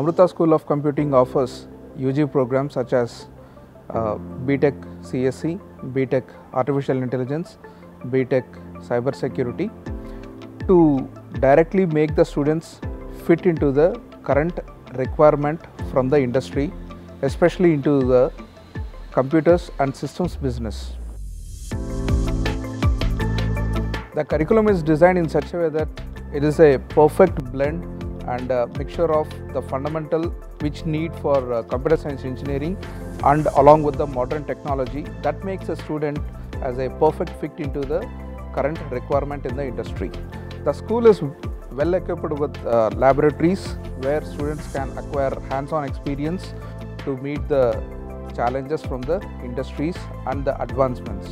Amrita School of Computing offers UG programs such as uh, BTech CSE, BTech Artificial Intelligence, BTech Cyber Security to directly make the students fit into the current requirement from the industry, especially into the computers and systems business. The curriculum is designed in such a way that it is a perfect blend and a mixture of the fundamental which need for uh, computer science engineering and along with the modern technology that makes a student as a perfect fit into the current requirement in the industry. The school is well equipped with uh, laboratories where students can acquire hands-on experience to meet the challenges from the industries and the advancements.